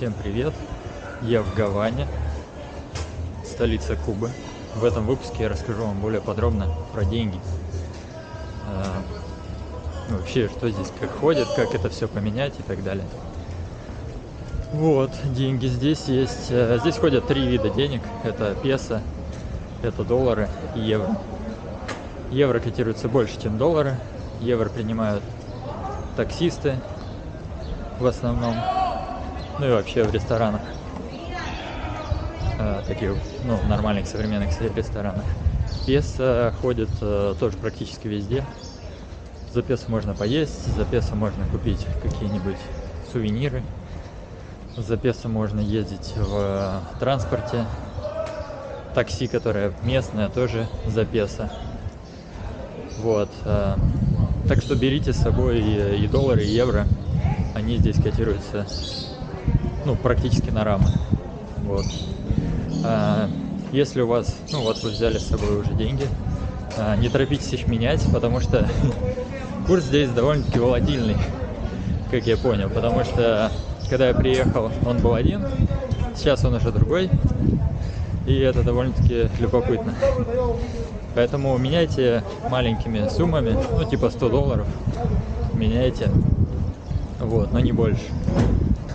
Всем привет! Я в Гаване, столица Кубы. В этом выпуске я расскажу вам более подробно про деньги. А, ну, вообще, что здесь как ходит, как это все поменять и так далее. Вот, деньги здесь есть. Э, здесь ходят три вида денег. Это песо, это доллары и евро. Евро котируется больше, чем доллары. Евро принимают таксисты в основном ну и вообще в ресторанах. Э, таких, ну, нормальных современных ресторанах. Песо ходит э, тоже практически везде. За песо можно поесть, за песо можно купить какие-нибудь сувениры. За песо можно ездить в транспорте. Такси, которое местное, тоже за песо. Вот. Э, так что берите с собой и доллары, и евро. Они здесь котируются ну, практически на рамы. Вот. А, если у вас, ну вот вы взяли с собой уже деньги, а, не торопитесь их менять, потому что курс здесь довольно-таки волатильный, как я понял, потому что когда я приехал, он был один, сейчас он уже другой, и это довольно-таки любопытно. Поэтому меняйте маленькими суммами, ну типа 100 долларов, меняйте, вот, но не больше.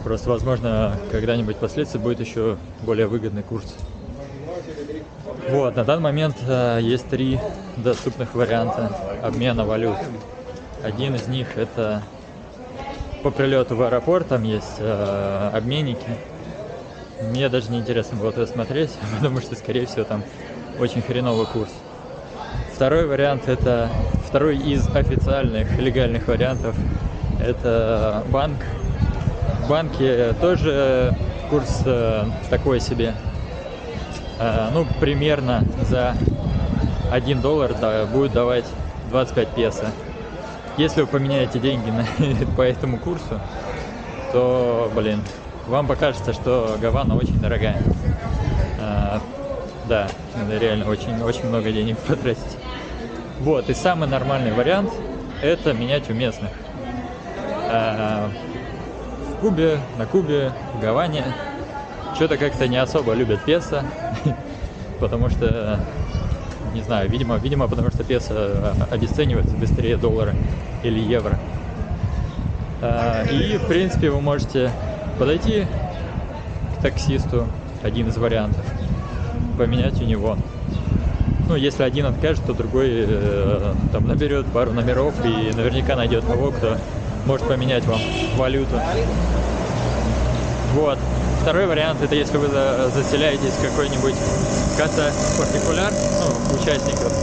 Просто, возможно, когда-нибудь впоследствии будет еще более выгодный курс. Вот, на данный момент э, есть три доступных варианта обмена валют. Один из них это по прилету в аэропорт, там есть э, обменники. Мне даже не интересно было это смотреть, потому что, скорее всего, там очень хреновый курс. Второй вариант это второй из официальных легальных вариантов это банк банке тоже курс э, такой себе. Э, ну, примерно за 1 доллар да, будет давать 25 песо. Если вы поменяете деньги на, по этому курсу, то, блин, вам покажется, что Гавана очень дорогая. А, да, надо реально очень, очень много денег потратить. Вот, и самый нормальный вариант это менять у местных. А, Кубе, на Кубе, в Гаване что-то как-то не особо любят песо, потому что, не знаю, видимо, видимо, потому что песо обесценивается быстрее доллара или евро. А, и, в принципе, вы можете подойти к таксисту, один из вариантов, поменять у него. Ну, если один откажет, то другой э, там наберет пару номеров и наверняка найдет того, кто может поменять вам валюту. Вот. Второй вариант это если вы за, заселяетесь в какой-нибудь касса партикуляр, ну, участников,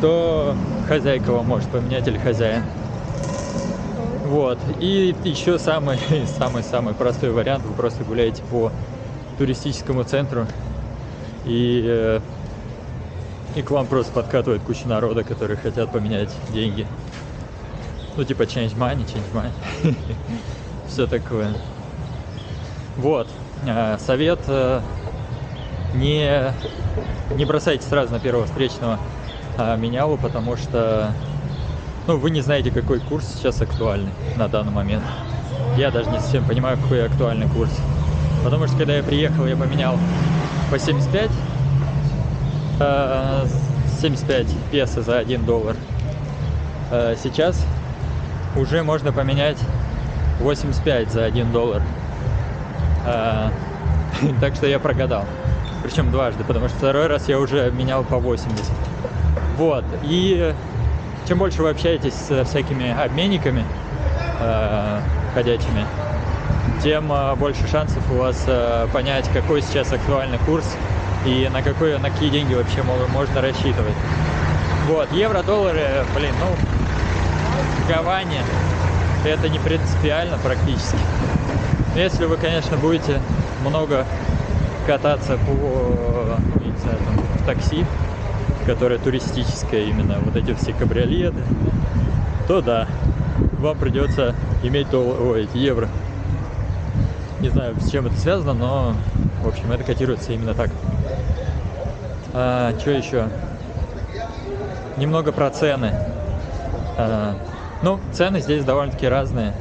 то хозяйка вам может поменять или хозяин. Вот. И еще самый самый самый простой вариант, вы просто гуляете по туристическому центру и э, и к вам просто подкатывает куча народа, которые хотят поменять деньги. Ну, типа change money, change money. Все такое. Вот. Э, совет э, не, не бросайте сразу на первого встречного а, менялу, потому что ну, вы не знаете, какой курс сейчас актуальный на данный момент. Я даже не совсем понимаю, какой актуальный курс. Потому что когда я приехал, я поменял по 75 75 э, песо за 1 доллар. Сейчас уже можно поменять 85 за 1 доллар. А, так что я прогадал. Причем дважды, потому что второй раз я уже менял по 80. Вот. И чем больше вы общаетесь со всякими обменниками э, ходячими, тем э, больше шансов у вас э, понять, какой сейчас актуальный курс и на, какой, на какие деньги вообще можно рассчитывать. Вот, евро-доллары, блин, ну, Гаване это не принципиально практически. Если вы, конечно, будете много кататься по, не знаю, там, в такси, которое туристическое именно, вот эти все кабриолеты, то да, вам придется иметь доллар, ой, евро. Не знаю, с чем это связано, но, в общем, это котируется именно так. А, что еще? Немного про цены. А, ну, цены здесь довольно-таки разные.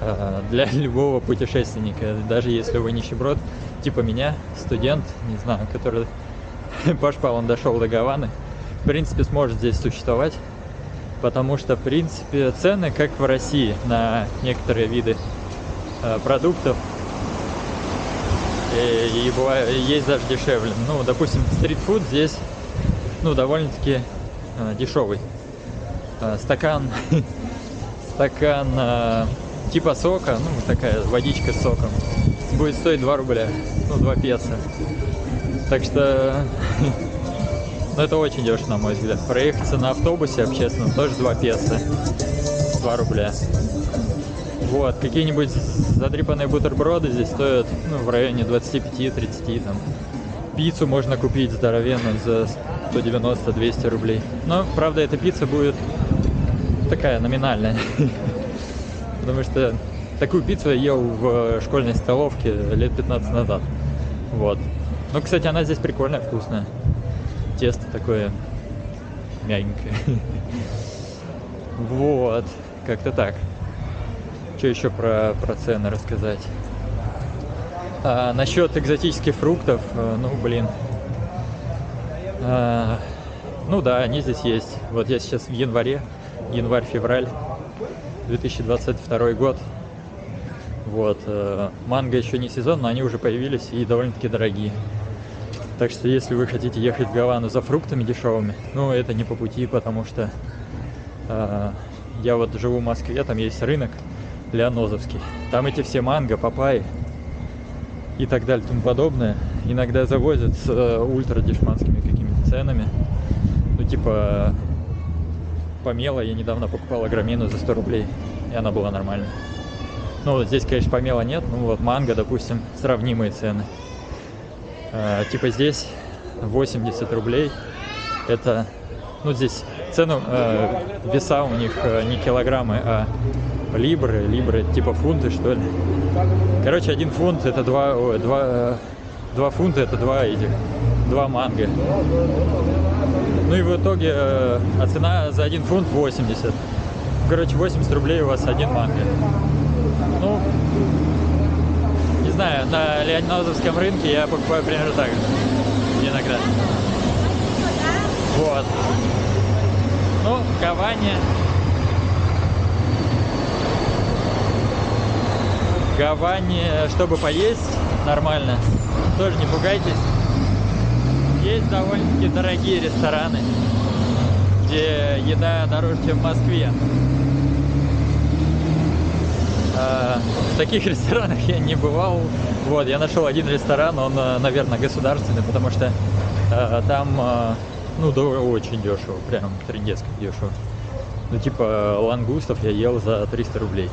э, для любого путешественника, даже если вы нищеброд, типа меня, студент, не знаю, который пошпал, он дошел до Гаваны, в принципе, сможет здесь существовать, потому что, в принципе, цены, как в России, на некоторые виды э, продуктов, и, и бывает, есть даже дешевле. Ну, допустим, стритфуд здесь, ну, довольно-таки э, дешевый. Э, стакан, стакан э, типа сока, ну, такая водичка с соком, будет стоить 2 рубля, ну, 2 песо. Так что, ну, это очень дешево, на мой взгляд. Проехаться на автобусе общественном тоже 2 песо, 2 рубля. Вот, какие-нибудь задрипанные бутерброды здесь стоят ну, в районе 25-30 там. Пиццу можно купить здоровенную за 190-200 рублей. Но, правда, эта пицца будет такая номинальная. Потому что такую пиццу я ел в школьной столовке лет 15 назад. Вот. Ну, кстати, она здесь прикольная, вкусная. Тесто такое мягенькое. Вот. Как-то так. Что еще про, про цены рассказать? А, насчет экзотических фруктов, э, ну, блин. А, ну да, они здесь есть. Вот я сейчас в январе, январь-февраль 2022 год. Вот, э, манго еще не сезон, но они уже появились и довольно-таки дорогие. Так что если вы хотите ехать в Гавану за фруктами дешевыми, ну это не по пути, потому что э, я вот живу в Москве, там есть рынок, Леонозовский. Там эти все манго, папайи и так далее, тому подобное. Иногда завозят с э, ультра какими-то ценами. Ну, типа, помела я недавно покупала граммину за 100 рублей, и она была нормальная. Ну, вот здесь, конечно, помела нет, ну вот манго, допустим, сравнимые цены. Э, типа здесь 80 рублей. Это, ну, здесь цену, э, веса у них э, не килограммы, а либры, либры типа фунты что ли. Короче, один фунт это два, ой, два, два фунта это два этих, два манго. Ну и в итоге, э, а цена за один фунт 80. Короче, 80 рублей у вас один манго. Ну, не знаю, на Леонидовском рынке я покупаю примерно так же иногда. Вот. Ну, Гаване Гаване, чтобы поесть нормально, тоже не пугайтесь. Есть довольно-таки дорогие рестораны, где еда дороже, чем в Москве. А, в таких ресторанах я не бывал. Вот, я нашел один ресторан, он, э, наверное, государственный, потому что а, там, а, ну, да, очень дешево, прям трендецко дешево. Ну, типа, лангустов я ел за 300 рублей.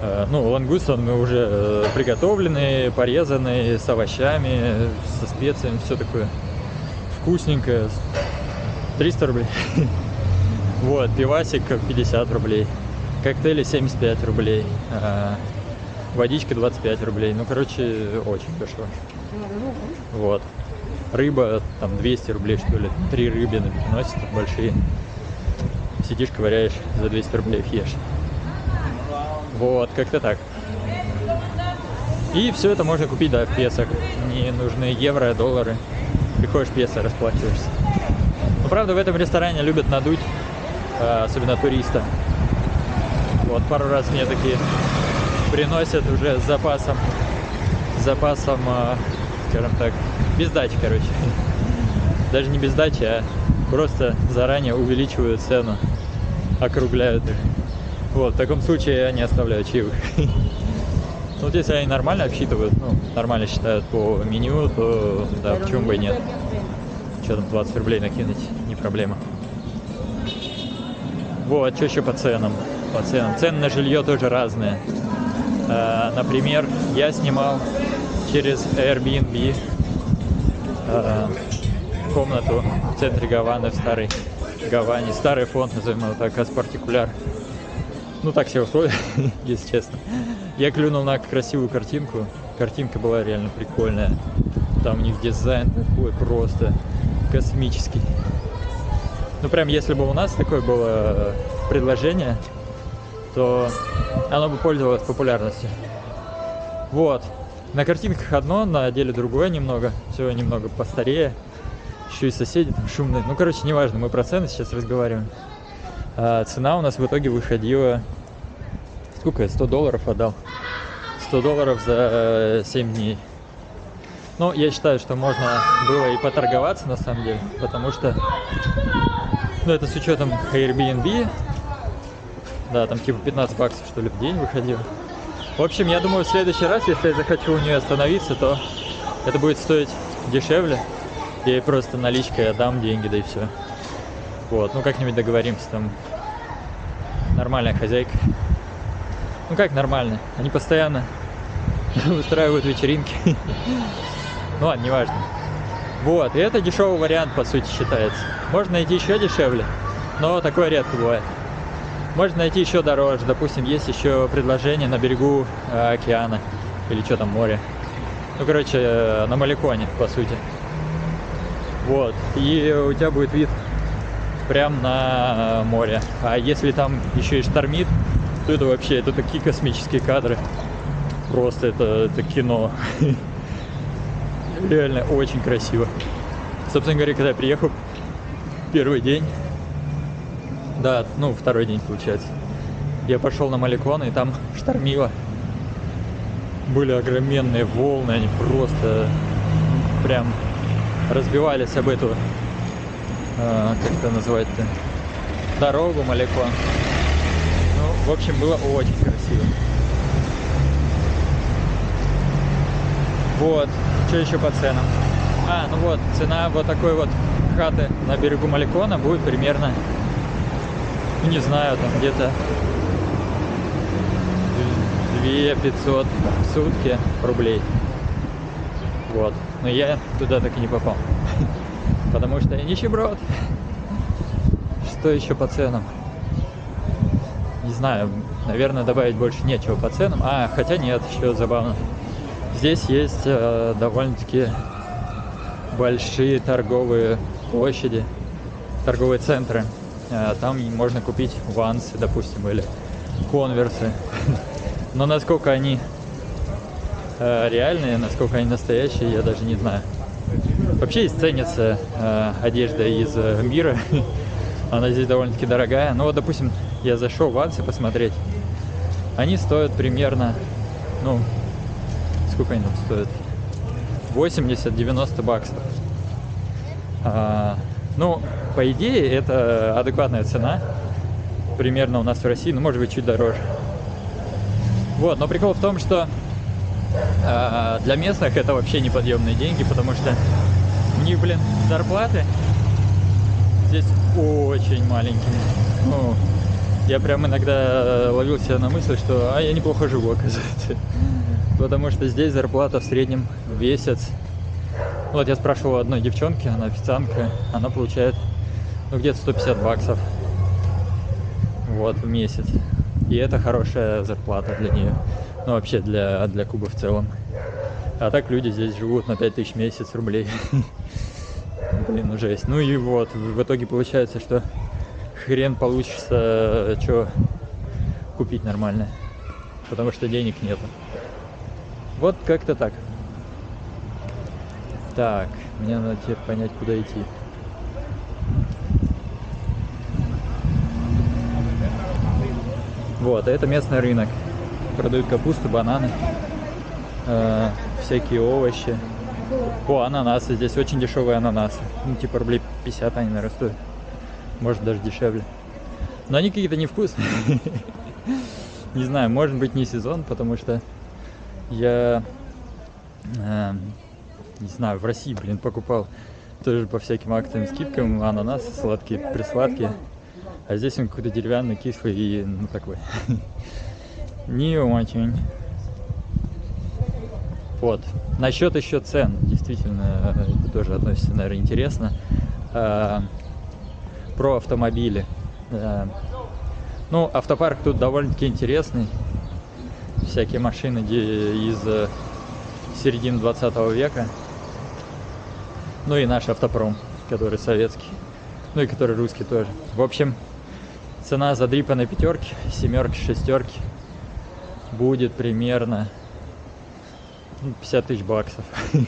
Э, ну, лангуст, он уже э, приготовленный, порезанный, с овощами, со специями, все такое вкусненькое. 300 рублей. Вот, пивасик 50 рублей. Коктейли 75 рублей. Э, водичка 25 рублей. Ну, короче, очень дешево. Вот. Рыба там 200 рублей, что ли. Три рыбины приносят большие. Сидишь, ковыряешь, за 200 рублей ешь. Вот, как-то так. И все это можно купить, да, в песах. Не нужны евро, доллары. Приходишь песо, расплачиваешься. Но правда, в этом ресторане любят надуть, а, особенно туриста. Вот пару раз мне такие приносят уже с запасом, с запасом, а, скажем так, без дачи, короче. Даже не без дачи, а просто заранее увеличивают цену, округляют их. Вот, в таком случае я не оставляю чаевых. Ну, вот если они нормально обсчитывают, ну, нормально считают по меню, то да, почему бы и нет. Что там, 20 рублей накинуть, не проблема. Вот, что еще по ценам? По ценам. Цены на жилье тоже разные. А, например, я снимал через Airbnb а, комнату в центре Гаваны, в старой Гаване. Старый фонд, назовем его так, Аспартикуляр. Ну так себе условия, если честно. Я клюнул на красивую картинку. Картинка была реально прикольная. Там у них дизайн такой просто космический. Ну прям если бы у нас такое было предложение, то оно бы пользовалось популярностью. Вот. На картинках одно, на деле другое немного. Все немного постарее. Еще и соседи там шумные. Ну, короче, неважно, мы про цены сейчас разговариваем. А цена у нас в итоге выходила... Сколько я? 100 долларов отдал. 100 долларов за 7 дней. Ну, я считаю, что можно было и поторговаться на самом деле, потому что, ну, это с учетом Airbnb, да, там типа 15 баксов, что ли, в день выходило. В общем, я думаю, в следующий раз, если я захочу у нее остановиться, то это будет стоить дешевле. Я ей просто наличкой отдам деньги, да и все. Вот, ну как-нибудь договоримся там. Нормальная хозяйка. Ну как нормально? Они постоянно устраивают вечеринки. Ну ладно, неважно. Вот, и это дешевый вариант, по сути, считается. Можно найти еще дешевле, но такое редко бывает. Можно найти еще дороже. Допустим, есть еще предложение на берегу э, океана или что там, море. Ну, короче, э, на Маликоне, по сути. Вот. И у тебя будет вид прям на море. А если там еще и штормит, то это вообще, это такие космические кадры. Просто это, это кино. Реально очень красиво. Собственно говоря, когда я приехал первый день, да, ну, второй день получается, я пошел на Маликон, и там штормило. Были огроменные волны, они просто прям разбивались об эту, э, как это называть-то, дорогу Маликон. В общем, было очень красиво. Вот, что еще по ценам? А, ну вот, цена вот такой вот хаты на берегу Маликона будет примерно, ну не знаю, там где-то 2 500 в сутки рублей. Вот. Но я туда так и не попал. Потому что я нищеброд. Что еще по ценам? Не знаю, наверное, добавить больше нечего по ценам. А, хотя нет, еще забавно. Здесь есть э, довольно-таки большие торговые площади, торговые центры. Э, там можно купить вансы, допустим, или конверсы. Но насколько они э, реальные, насколько они настоящие, я даже не знаю. Вообще здесь ценится э, одежда из э, мира. Она здесь довольно-таки дорогая. Ну вот, допустим, я зашел в Ансы посмотреть. Они стоят примерно, ну, сколько они там стоят? 80-90 баксов. А, ну, по идее, это адекватная цена. Примерно у нас в России, ну, может быть, чуть дороже. Вот, но прикол в том, что а, для местных это вообще неподъемные деньги, потому что у них, блин, зарплаты здесь очень маленькие. Ну, я прям иногда ловил себя на мысль, что а я неплохо живу, оказывается. Потому что здесь зарплата в среднем в месяц. Вот я спрашивал одной девчонки, она официантка, она получает ну, где-то 150 баксов вот в месяц. И это хорошая зарплата для нее. Ну, вообще для, для Кубы в целом. А так люди здесь живут на 5000 в месяц рублей. Блин, ну жесть. Ну и вот, в итоге получается, что хрен получится, что купить нормально. Потому что денег нету. Вот как-то так. Так, мне надо теперь понять, куда идти. Вот, это местный рынок продают капусту, бананы, э, всякие овощи. О, ананасы. Здесь очень дешевые ананасы. Ну, типа рублей 50 они, наверное, стоят. Может, даже дешевле. Но они какие-то невкусные. Не знаю, может быть, не сезон, потому что я, э, не знаю, в России, блин, покупал тоже по всяким акциям, скидкам ананасы сладкие, присладкие. А здесь он какой-то деревянный, кислый и, ну, такой. Не очень. Вот. Насчет еще цен, действительно, это тоже относится, наверное, интересно. Про автомобили. Ну, автопарк тут довольно-таки интересный. Всякие машины из э, середины 20 века. Ну и наш автопром, который советский. Ну и который русский тоже. В общем, цена задрипанной пятерки, семерки, шестерки будет примерно ну, 50 тысяч баксов.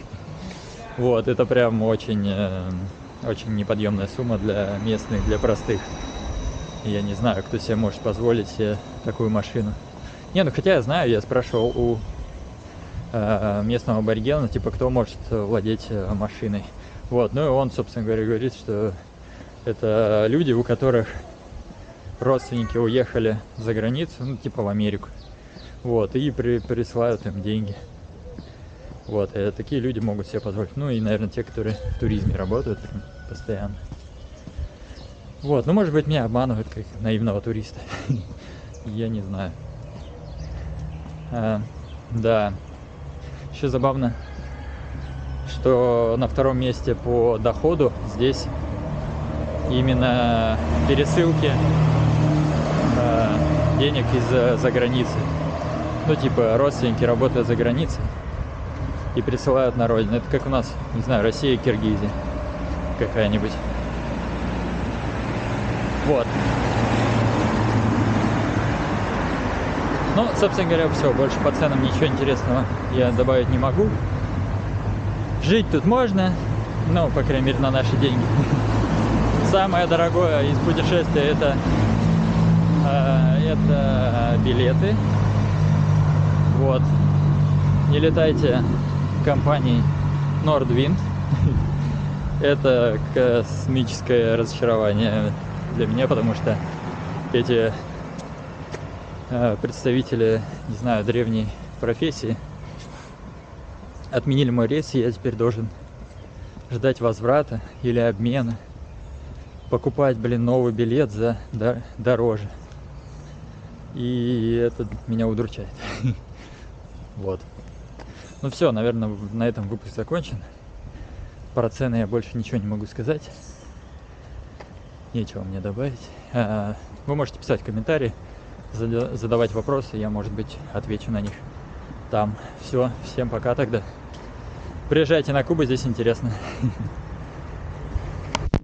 Вот, это прям очень, э, очень неподъемная сумма для местных, для простых. Я не знаю, кто себе может позволить себе такую машину. Не, ну хотя я знаю, я спрашивал у э, местного аборигена, типа, кто может владеть э, машиной. Вот, ну и он, собственно говоря, говорит, что это люди, у которых родственники уехали за границу, ну, типа в Америку. Вот, и при, присылают им деньги. Вот, и такие люди могут себе позволить. Ну и, наверное, те, которые в туризме работают постоянно. Вот, ну, может быть, меня обманывают как наивного туриста. Я не знаю. А, да. Еще забавно, что на втором месте по доходу здесь именно пересылки э, денег из-за за границы. Ну, типа, родственники работают за границей и присылают на родину. Это как у нас, не знаю, Россия Киргизия какая-нибудь. Вот. Ну, собственно говоря, все, больше по ценам ничего интересного я добавить не могу. Жить тут можно, ну, по крайней мере, на наши деньги. Самое дорогое из путешествия это, э, это билеты. Вот. Не летайте компанией Nordwind. это космическое разочарование для меня, потому что эти э, представители, не знаю, древней профессии отменили мой рейс, и я теперь должен ждать возврата или обмена, покупать, блин, новый билет за дороже. И это меня удручает. Вот. Ну все, наверное, на этом выпуск закончен. Про цены я больше ничего не могу сказать. Нечего мне добавить. А, вы можете писать комментарии, задавать вопросы, я, может быть, отвечу на них там. Все, всем пока тогда. Приезжайте на Кубу, здесь интересно.